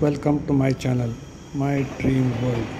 Welcome to my channel, My Dream World.